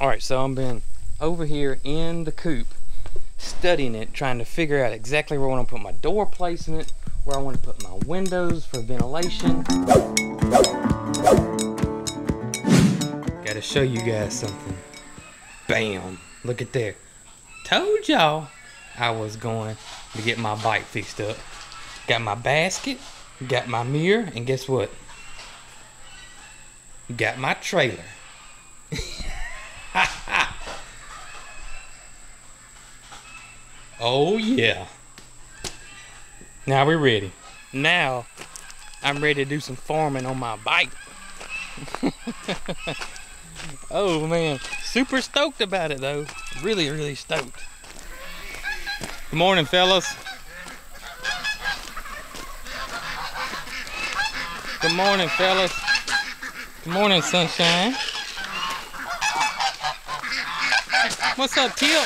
All right, so I've been over here in the coop studying it, trying to figure out exactly where I want to put my door placement, where I want to put my windows for ventilation. Got to show you guys something. Bam, look at there. Told y'all I was going to get my bike fixed up. Got my basket, got my mirror, and guess what? Got my trailer. oh yeah. Now we're ready. Now I'm ready to do some farming on my bike. oh man, super stoked about it though. Really, really stoked. Good morning, fellas. Good morning, fellas. Good morning, sunshine. What's up, Teal?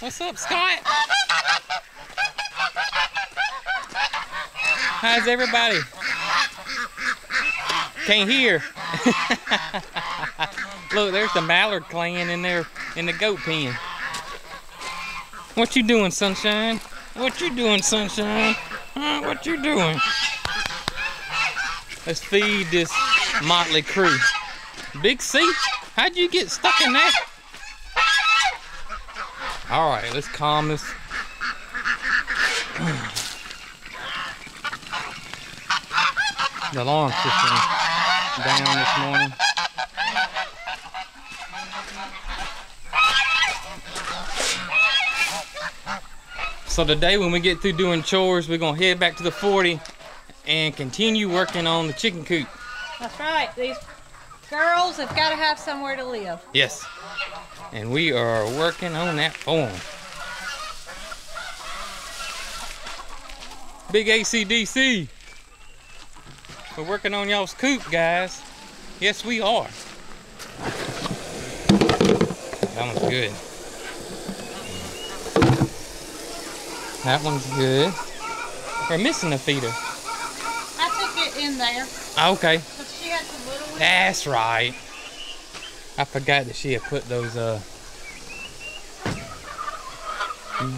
What's up, Scott? How's everybody? Can't hear. Look, there's the mallard clan in there in the goat pen. What you doing, sunshine? What you doing, sunshine? Huh? What you doing? Let's feed this motley crew. Big C, how'd you get stuck in that? All right, let's calm this. The alarm system down this morning. So today when we get through doing chores, we're gonna head back to the 40 and continue working on the chicken coop. That's right. These girls have got to have somewhere to live. Yes. And we are working on that form. Big ACDC. We're working on y'all's coop, guys. Yes, we are. That one's good. That one's good. We're missing a feeder. I took it in there Okay. because she had some little ones. That's right. I forgot that she had put those uh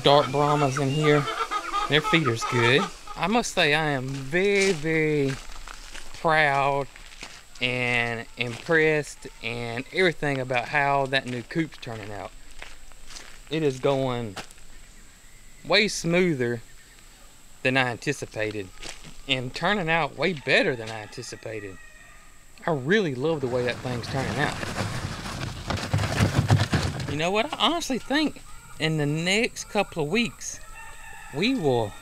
dark Brahmas in here. Their feeder's good. I must say I am very, very proud and impressed and everything about how that new coop's turning out. It is going way smoother than I anticipated and turning out way better than I anticipated. I really love the way that thing's turning out. You know what? I honestly think in the next couple of weeks, we will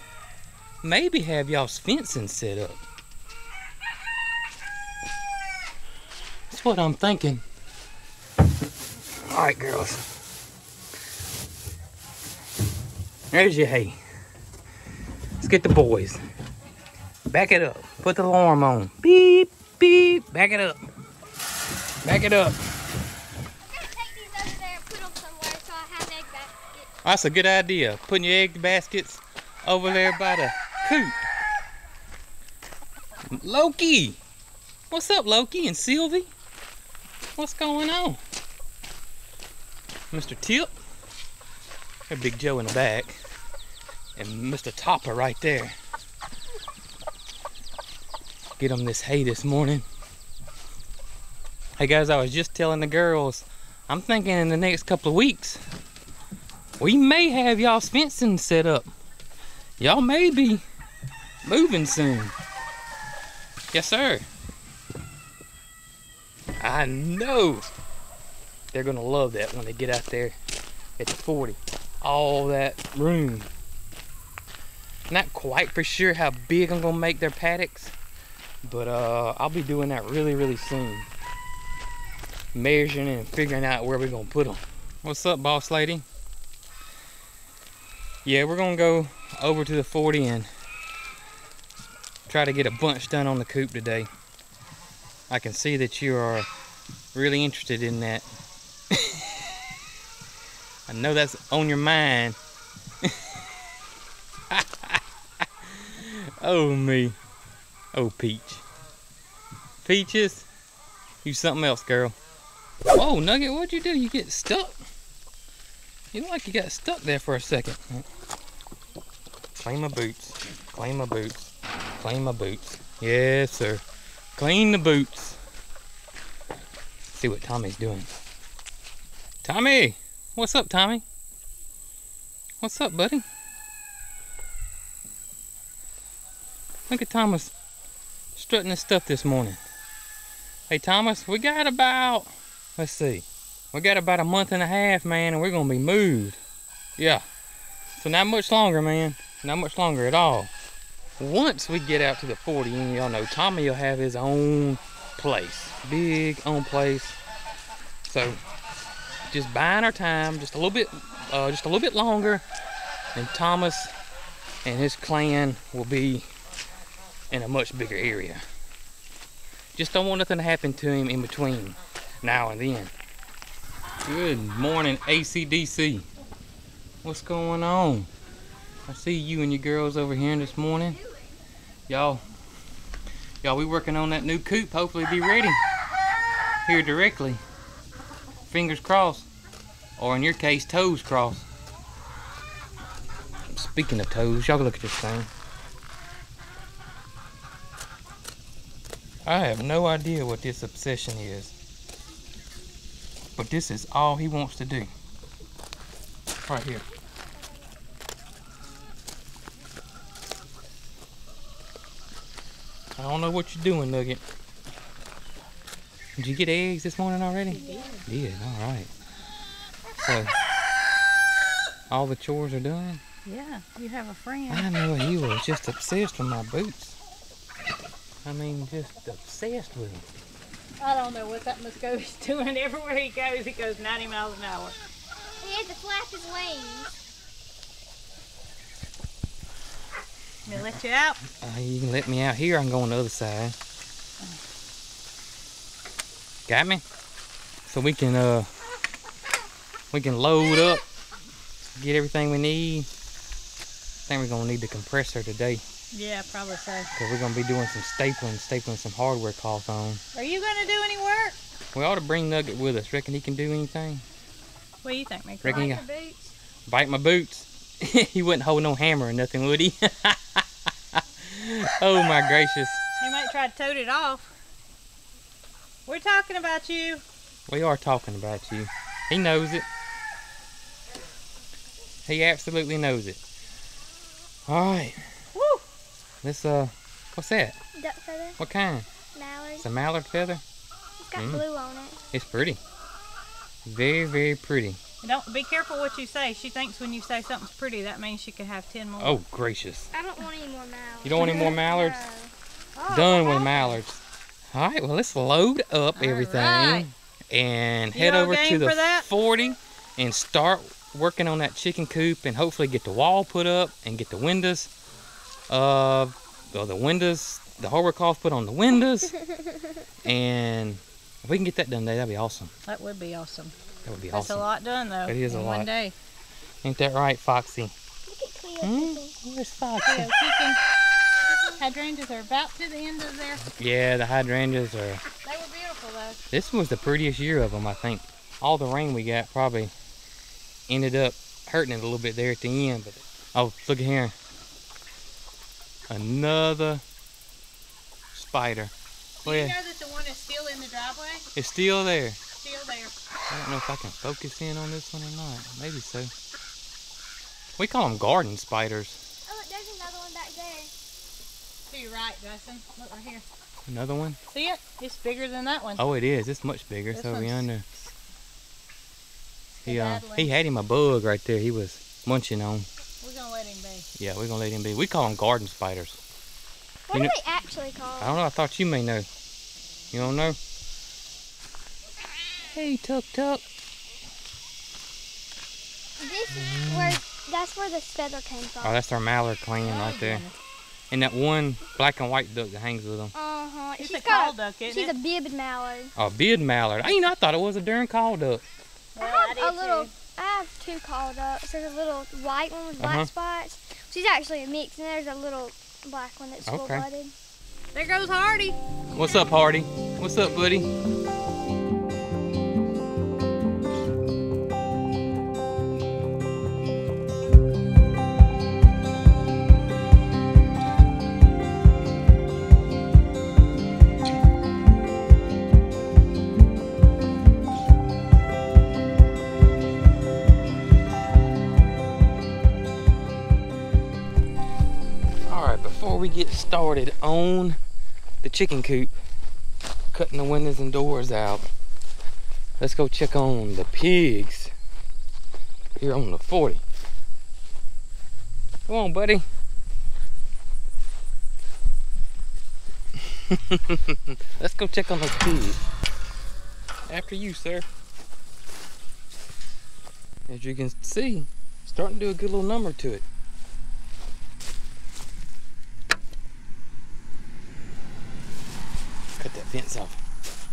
maybe have y'all's fencing set up. That's what I'm thinking. All right, girls. There's your hay. Let's get the boys. Back it up. Put the alarm on. Beep, beep. Back it up. Back it up. That's a good idea. Putting your egg baskets over there by the coop. Loki! What's up, Loki and Sylvie? What's going on? Mr. Tip. There's Big Joe in the back. And Mr. Topper right there. Get them this hay this morning. Hey guys, I was just telling the girls, I'm thinking in the next couple of weeks, we may have y'all's fencing set up. Y'all may be moving soon. Yes, sir. I know they're gonna love that when they get out there at the 40. All that room. Not quite for sure how big I'm gonna make their paddocks, but uh, I'll be doing that really, really soon. Measuring and figuring out where we're gonna put them. What's up, boss lady? Yeah, we're gonna go over to the 40 and try to get a bunch done on the coop today. I can see that you are really interested in that. I know that's on your mind. oh me. Oh Peach. Peaches, you something else, girl. Oh, Nugget, what'd you do? You get stuck? You look like you got stuck there for a second. Clean my boots. Clean my boots. Clean my boots. Yes, sir. Clean the boots. See what Tommy's doing. Tommy! What's up, Tommy? What's up, buddy? Look at Thomas strutting his stuff this morning. Hey, Thomas, we got about, let's see, we got about a month and a half, man, and we're going to be moved. Yeah. So not much longer, man. Not much longer at all. Once we get out to the 40, and y'all know Tommy will have his own place. Big own place. So just buying our time just a little bit uh, just a little bit longer and Thomas and his clan will be in a much bigger area. Just don't want nothing to happen to him in between now and then. Good morning, ACDC. What's going on? I see you and your girls over here this morning. Y'all, y'all, we working on that new coop. Hopefully be ready here directly. Fingers crossed. Or in your case, toes crossed. Speaking of toes, y'all look at this thing. I have no idea what this obsession is. But this is all he wants to do. Right here. I don't know what you're doing, Nugget. Did you get eggs this morning already? Did. Did, alright. So, all the chores are done? Yeah, you have a friend. I know he was just obsessed with my boots. I mean, just obsessed with him. I don't know what that Muscovy's doing. Everywhere he goes, he goes 90 miles an hour. He had to flap his wings. They let you out. Uh, you can let me out here. I'm going on the other side. Got me? So we can uh we can load up, get everything we need. I think we're gonna need the compressor today Yeah, probably so. because we're gonna be doing some stapling, stapling some hardware cloth on. Are you going to do any work? We ought to bring Nugget with us. Reckon he can do anything? What do you think, Mick? Reckon he Like boots. bite my boots. he wouldn't hold no hammer or nothing, would he? oh my gracious. He might try to tote it off. We're talking about you. We are talking about you. He knows it. He absolutely knows it. Alright. Woo! Let's uh what's that? Duck feather. What kind? Mallard. It's a mallard feather? It's got Mm. blue on it. It's pretty. Very, very pretty. Don't be careful what you say. She thinks when you say something's pretty, that means she could have ten more. Oh gracious. I don't want any more mallards. You don't want any more mallards? No. Oh, Done with mallards. Alright, well let's load up All everything right. and You head over to the that? 40 and start working on that chicken coop and hopefully get the wall put up and get the windows uh well, the windows the hardware cloth put on the windows and if we can get that done today that'd be awesome That would be awesome. that would be That's awesome a lot done though. It is a in lot. One day. ain't that right foxy Look at hmm? where's foxy Hydrangeas are about to the end of their. yeah the hydrangeas are They were beautiful though. This was the prettiest year of them, I think. All the rain we got probably ended up hurting it a little bit there at the end. But oh, look at here, another spider. Do Well, you yeah, know that the one is still in the driveway? it's still there. Still there. I don't know if I can focus in on this one or not. Maybe so. We call them garden spiders. Oh, look, there's another one back there. To your right, Justin. Look right here. Another one. See it? It's bigger than that one. Oh, it is. It's much bigger. This so we one's under. He uh, he had him a bug right there. He was munching on. We're gonna let him be. Yeah, we're gonna let him be. We call them garden spiders. What You are know- they actually called? I don't know. I thought you may know. You don't know? Hey, Tuk Tuk. This is where that's where this feather came from. Oh, that's our mallard clan right there. And that one black and white duck that hangs with them. Uh huh. She's a got call duck, isn't she's it? a bibbed mallard. Oh, beard mallard. I, you know, I thought it was a darn call duck. Well, I have did a little. too. I have two call ducks. There's a little white one with black Uh-huh. spots. She's actually a mix, and there's a little black one that's Okay. full blooded. There goes Hardy. What's up, Hardy? What's up, buddy? We get started on the chicken coop, cutting the windows and doors out, let's go check on the pigs here on the 40. Come on, buddy. let's go check on those pigs. After you, sir. As you can see, starting to do a good little number to it. Cut that fence off.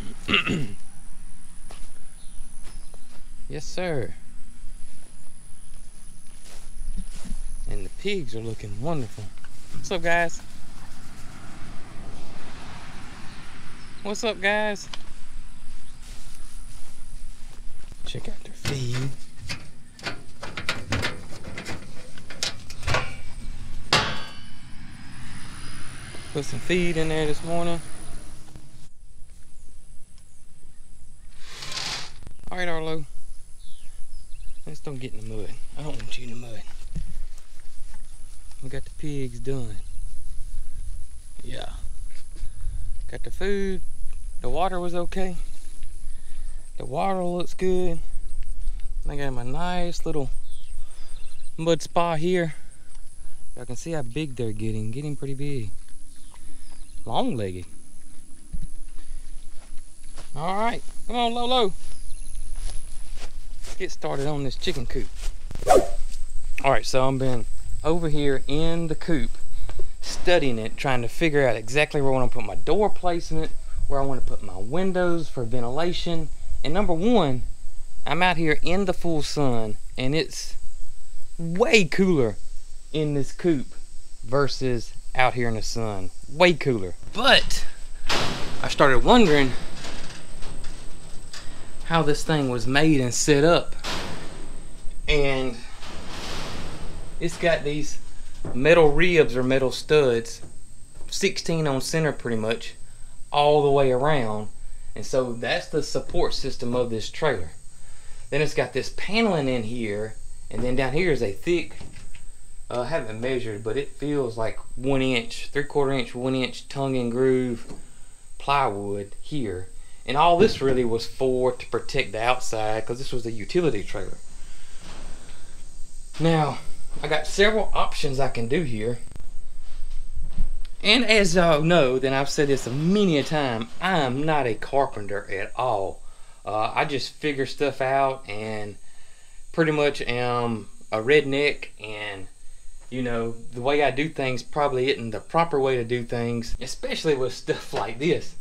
yes, sir. And the pigs are looking wonderful. What's up, guys? What's up, guys? Check out their feed. Put some feed in there this morning. All right, Arlo. Let's don't get in the mud. I don't want you in the mud. We got the pigs done. Yeah. Got the food. The water was okay. The water looks good. I got my nice little mud spa here. Y'all can see how big they're getting. Getting pretty big long legged. All right, come on, Lolo. Get started on this chicken coop. All right, so I've been over here in the coop studying it, trying to figure out exactly where I want to put my door placement, where I want to put my windows for ventilation. And number one, I'm out here in the full sun and it's way cooler in this coop versus out here in the sun. Way cooler. But I started wondering how this thing was made and set up. And it's got these metal ribs or metal studs, 16 on center pretty much, all the way around. And so that's the support system of this trailer. Then it's got this paneling in here, and then down here is a thick uh, I haven't measured, but it feels like one inch, three quarter inch, one inch tongue and groove plywood here. And all this really was for to protect the outside because this was a utility trailer. Now, I got several options I can do here. And as y'all know, then I've said this many a time, I am not a carpenter at all. Uh, I just figure stuff out and pretty much am a redneck and you know, the way I do things probably isn't the proper way to do things, especially with stuff like this.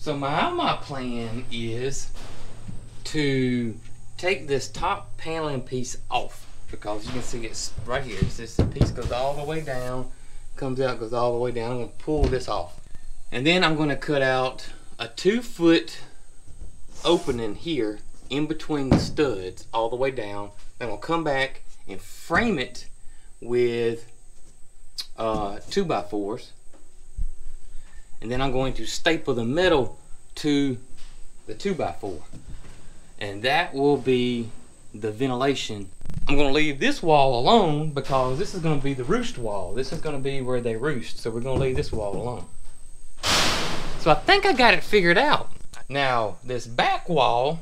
So my my plan is to take this top paneling piece off because you can see it's right here. It's this piece goes all the way down, comes out, goes all the way down. I'm gonna pull this off. And then I'm gonna cut out a two foot opening here in between the studs all the way down then I'll come back and frame it with uh, 2 by 4s and then I'm going to staple the metal to the 2 by 4 and that will be the ventilation. I'm going to leave this wall alone because this is going to be the roost wall. This is going to be where they roost. So we're going to leave this wall alone. So I think I got it figured out. Now this back wall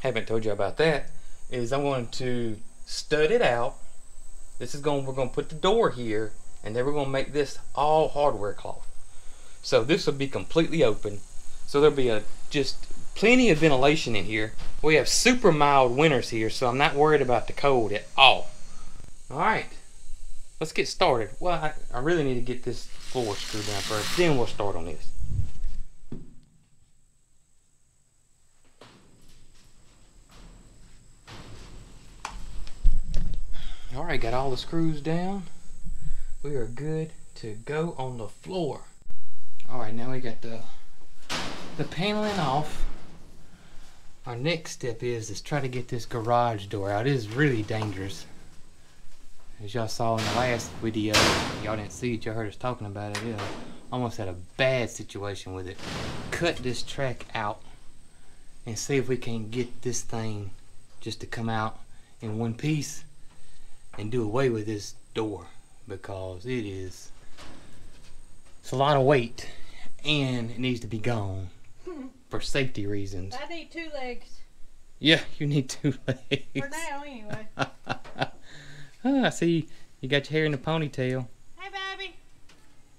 haven't told you about that is I'm going to stud it out. This is going, we're going to put the door here, and then we're going to make this all hardware cloth. So this will be completely open. So there'll be a just plenty of ventilation in here. We have super mild winters here, so I'm not worried about the cold at all. All right, let's get started. Well, I, I really need to get this floor screwed down first, then we'll start on this. All right, got all the screws down. We are good to go on the floor. All right, now we got the the paneling off. Our next step is is try to get this garage door out. It is really dangerous. As y'all saw in the last video, y'all didn't see it, y'all heard us talking about it. Yeah, almost had a bad situation with it. Cut this track out and see if we can get this thing just to come out in one piece and do away with this door. because it is it's a lot of weight and it needs to be gone for safety reasons. I need two legs Yeah, you need two legs. for now, anyway. Ah, I see you got your hair in a ponytail. hey, baby,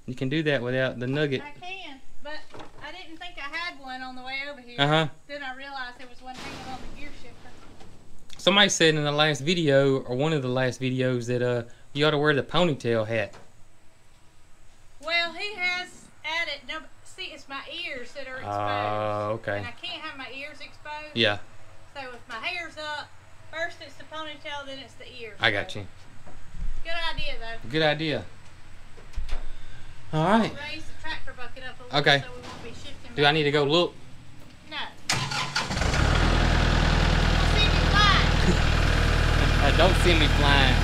You can do that without the nugget. I can, but I didn't think I had one on the way over here. Uh huh. Then I realized there was one hanging on the gear shifter. Somebody said in the last video or one of the last videos that uh you ought to wear the ponytail hat. Well, he has added. No, see, it's my ears that are exposed, Oh, okay. and I can't have my ears exposed. Yeah, So if my hair's up, first it's the ponytail, then it's the ears. I got you. Good idea, though. Good idea. All right. Raise the tractor bucket up a little Okay. so we won't be shifting. Do I need to go look? No. We'll see you fly. Uh, don't see me flying.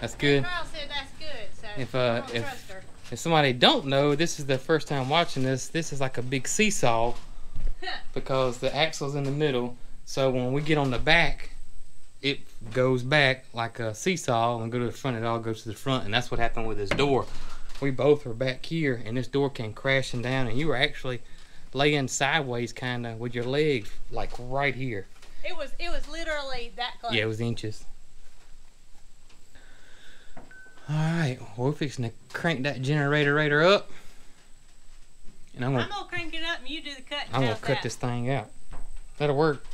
That's good. Said that's good, so If, uh, if-. If somebody don't know, this is the first time watching this. This is like a big seesaw because the axle's in the middle. So when we get on the back, it goes back like a seesaw. and go to the front, it all goes to the front. And that's what happened with this door. We both were back here, and this door came crashing down, and you were actually laying sideways, kind of, with your legs like right here. It was it was literally that close. Yeah, it was inches. All right, well, we're fixing to crank that generator rater up, and I'm gonna I'm gonna crank it up and you do the cut. I'm gonna cut this thing out. That'll work.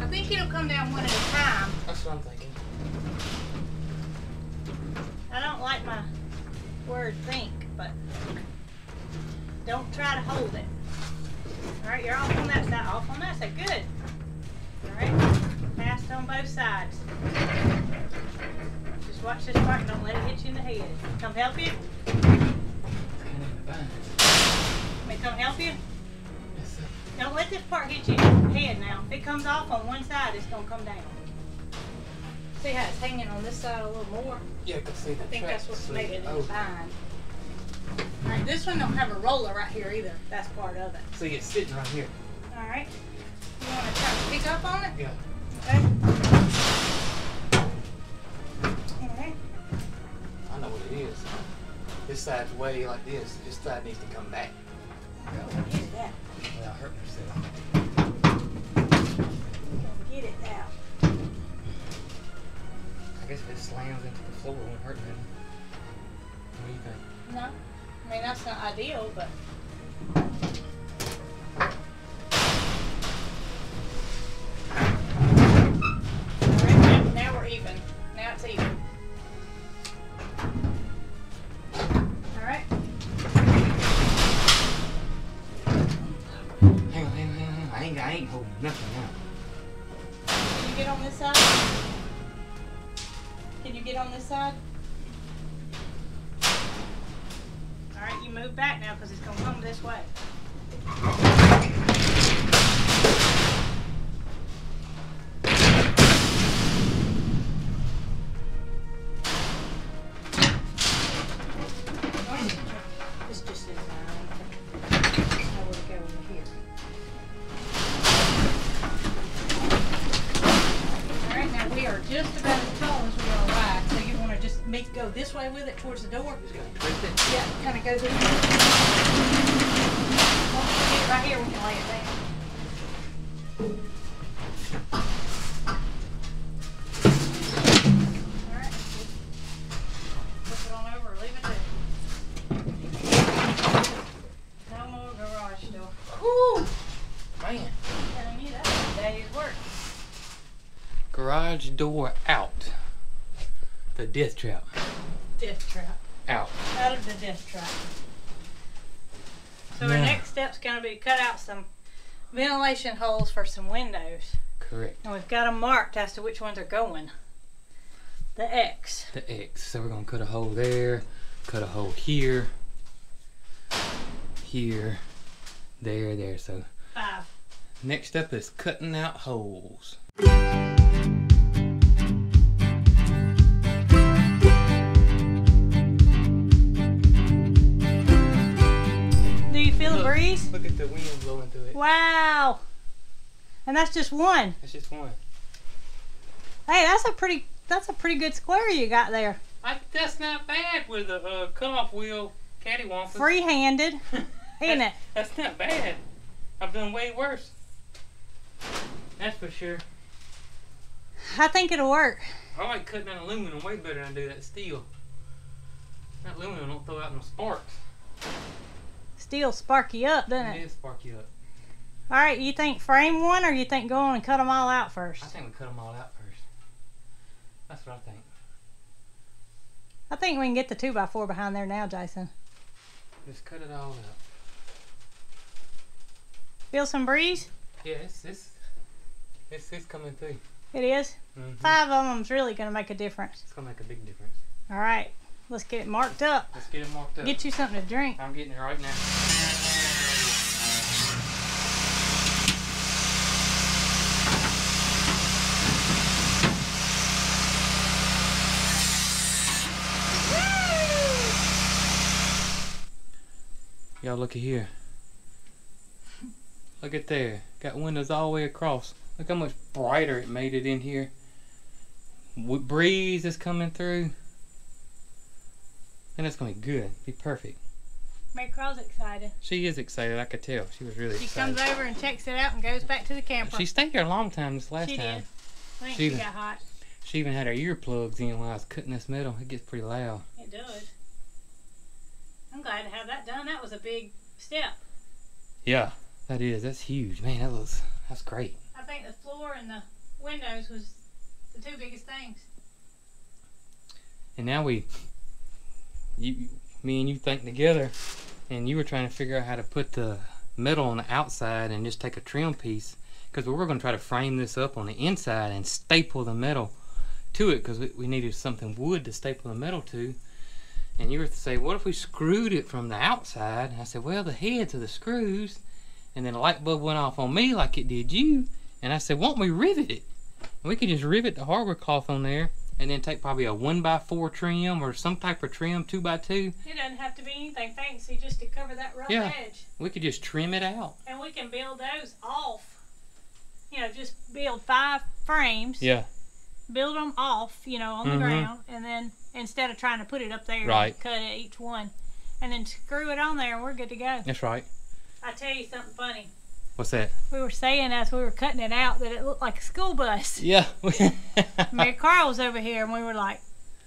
I think it'll come down one at a time. That's what I'm thinking. I don't like my word think, but don't try to hold it. All right, you're off on that side. Off on that side. Good. All right. Fast on both sides. Just watch this part. and Don't let it hit you in the head. Come help you. May come help you. Don't let this part hit you in the head now. If it comes off on one side, it's gonna come down. See how it's hanging on this side a little more? Yeah, I can see the I think that's what's making it bind. Alright, this one don't have a roller right here either. That's part of it. see, it's sitting right here. Alright. You wanna try to pick up on it? Yeah. Okay. Alright. I know what it is. This side's way like this. This side needs to come back What is that? without hurting yourself. Go Get it out. I guess if it slams into the floor, it won't hurt nothing. What do you think? No. I mean that's not ideal, but Alright, now, we're even. Now it's even. Alright. Hang on, hang on, hang on. I ain't, I ain't holding nothing now. Can you get on this side? Can you get on this side? Alright, you move back now because it's going to come this way. This just is own. I would go over here. Alright, now we are just about as tall as we are wide, so you want to just make go this way with it towards the door? Just gonna twist it. Yeah, kind of goes in. Once door out. The death trap. Death trap. Out. Out of the death trap. So our Yeah. next step's gonna be cut out some ventilation holes for some windows. Correct. And we've got them marked as to which ones are going. The X. The X. So we're gonna cut a hole there, cut a hole here, here, there, there. So Five. next up is cutting out holes. Do you feel a Look. breeze? breeze. Look at the wind blowing through it. Wow. And that's just one. That's just one. Hey, that's a pretty that's a pretty good square you got there. I, that's not bad with a uh, cutoff wheel cattywampus. Free-handed, ain't it? That's not bad. I've done way worse. That's for sure. I think it'll work. I like cutting that aluminum way better than I do that steel. That aluminum don't throw out no sparks. Steel spark you up, doesn't It it? is spark you up. All right, you think frame one or you think go on and cut them all out first? I think we cut them all out first. That's what I think. I think we can get the two by four behind there now, Jason. Just cut it all out. Feel some breeze? Yeah, it's it's it's, it's coming through. It is. Mhm. Five of them's really gonna make a difference. It's gonna make a big difference. All right, let's get it marked up. Let's get it marked up. Get you something to drink. I'm getting it right now. Y'all look at here. Look at there. Got windows all the way across. Look how much brighter it made it in here. W- breeze is coming through. And it's gonna be good. Be perfect. Mary Carl's excited. She is excited. I could tell. She was really She excited. comes over and checks it out and goes back to the camper. She stayed here a long time this last She time. did. I think She she even- got hot. She even had her earplugs in while I was cutting this metal. It gets pretty loud. It does. I'm glad to have that done. That was a big step. Yeah, that is. That's huge, man. That looks. That's great. I think the floor and the windows was the two biggest things. And now we, you, me and you think together, and you were trying to figure out how to put the metal on the outside and just take a trim piece, because we were going to try to frame this up on the inside and staple the metal to it, because we, we needed something wood to staple the metal to. And you were to say, what if we screwed it from the outside? And I said, well, the heads of the screws. And then a light bulb went off on me like it did you. And I said, won't we rivet it? And we could just rivet the hardware cloth on there and then take probably a one by four trim or some type of trim, two by two. It doesn't have to be anything fancy just to cover that rough Yeah. edge. We could just trim it out. And we can build those off. You know, just build five frames. Yeah. Build them off, you know, on the Mhm. ground. And then instead of trying to put it up there Right. cut it each one. And then screw it on there and we're good to go. That's right. I tell you something funny. What's that? We were saying as we were cutting it out that it looked like a school bus. Yeah. Mary Carl was over here and we were like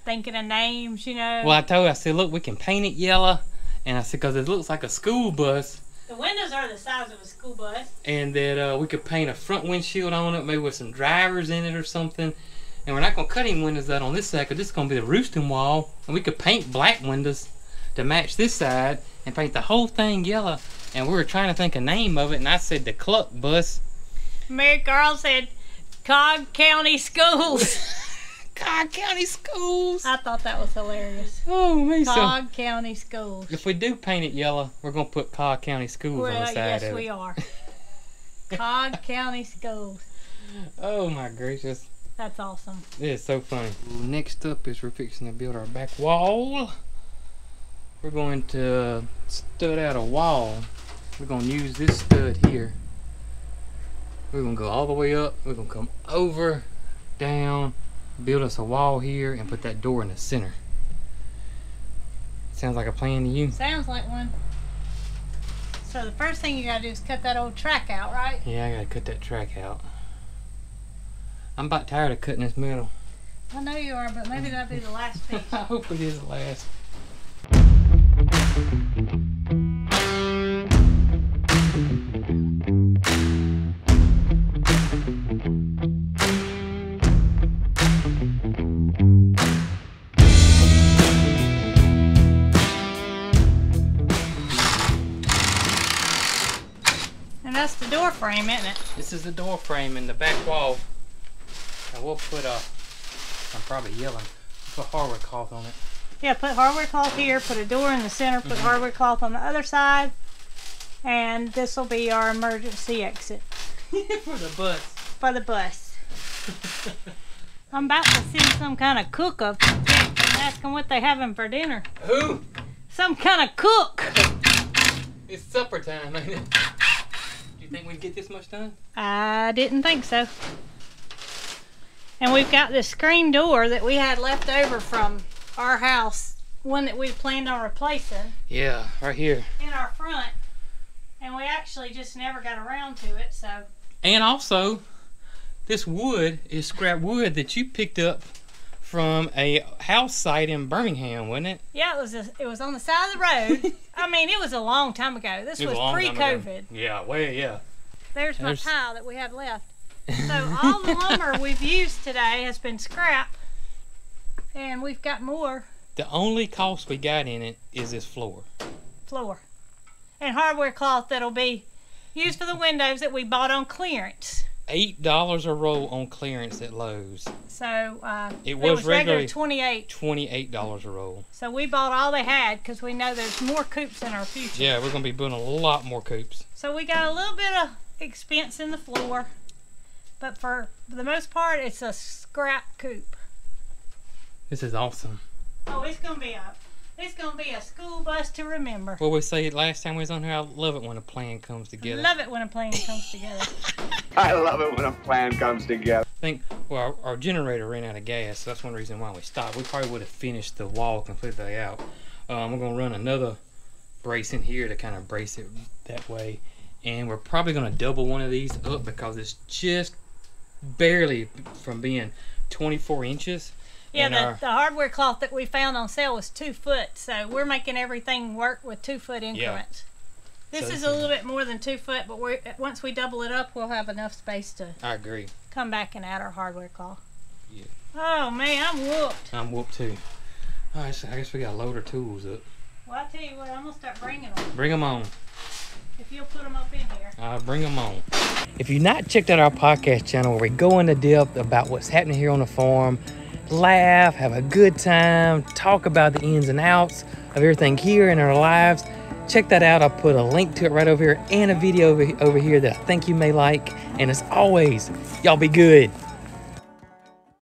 thinking of names, you know. well, I told her, I said, look, we can paint it yellow. And I said, because it looks like a school bus. The windows are the size of a school bus. And that uh, we could paint a front windshield on it, maybe with some drivers in it or something. And we're not going to cut any windows out on this side because this is going to be the roosting wall. And we could paint black windows to match this side and paint the whole thing yellow. And we were trying to think a name of it. And I said the Cluck Bus. Mary Carl said Cog County Schools. Cog County Schools. I thought that was hilarious. Oh, me so. Cog County Schools. If we do paint it yellow, we're going to put Cog County Schools on the Well, side yes, of we it. are. Cog County Schools. Oh, my gracious. That's awesome. It is so funny. Next up is we're fixing to build our back wall. We're going to stud out a wall. We're going to use this stud here. We're going to go all the way up. We're going to come over, down, build us a wall here, and put that door in the center. Sounds like a plan to you? Sounds like one. So the first thing you gotta do is cut that old track out, right? Yeah, I gotta cut that track out. I'm about tired of cutting this metal. I know you are, but maybe that'll be the last piece. I hope it is the last. Frame, isn't it? This is the door frame in the back wall. And we'll put a, I'm probably yelling, put hardware cloth on it. Yeah, put hardware cloth here, put a door in the center, put mm-hmm. hardware cloth on the other side, and this will be our emergency exit For the bus. for the bus. I'm about to see some kind of cook up and ask them what they having for dinner. Who? Some kind of cook. It's supper time, ain't it? Do you think we'd get this much done? I didn't think so. And we've got this screen door that we had left over from our house, one that we planned on replacing Yeah, right here. in our front. And we actually just never got around to it, so And also, this wood is scrap wood that you picked up from a house site in Birmingham, wasn't it? yeah, it was a, it was on the side of the road. I mean, it was a long time ago. This It was a long time ago. pre-COVID. Yeah, way yeah. There's my pile that we have left. So all the lumber we've used today has been scrap, and we've got more The only cost we got in it is this floor. floor and hardware cloth that'll be used for the windows that we bought on clearance. Eight dollars a roll on clearance at Lowe's. So uh, It was regular 28. Twenty-eight dollars a roll. So we bought all they had because we know there's more coops in our future. Yeah, we're gonna be building a lot more coops. So we got a little bit of expense in the floor, but for the most part, it's a scrap coop. This is awesome. Oh, it's gonna be a it's gonna be a school bus to remember. What we say last time we was on here, I love it when a plan comes together. Love it when a plan comes together. I love it when a plan comes together. I think well our, our generator ran out of gas, so that's one reason why we stopped. We probably would have finished the wall completely out. Um, we're gonna run another brace in here to kind of brace it that way, and we're probably gonna double one of these up because it's just barely from being 24 inches. Yeah, the, our- the hardware cloth that we found on sale was two foot, so we're making everything work with two foot increments. Yeah. This So is a little bit more than two foot, but we're once we double it up, we'll have enough space to I agree. come back and add our hardware cloth. Yeah. Oh man, I'm whooped. I'm whooped too. All right, so I guess we gotta load our tools up. Well, I tell you what, I'm gonna start bringing them. Bring them on. If you'll put them up in here. Uh, bring them on. If you've not checked out our podcast channel where we go into depth about what's happening here on the farm, laugh, have a good time, talk about the ins and outs of everything here in our lives, check that out. I'll put a link to it right over here and a video over, here that I think you may like. And as always, y'all be good.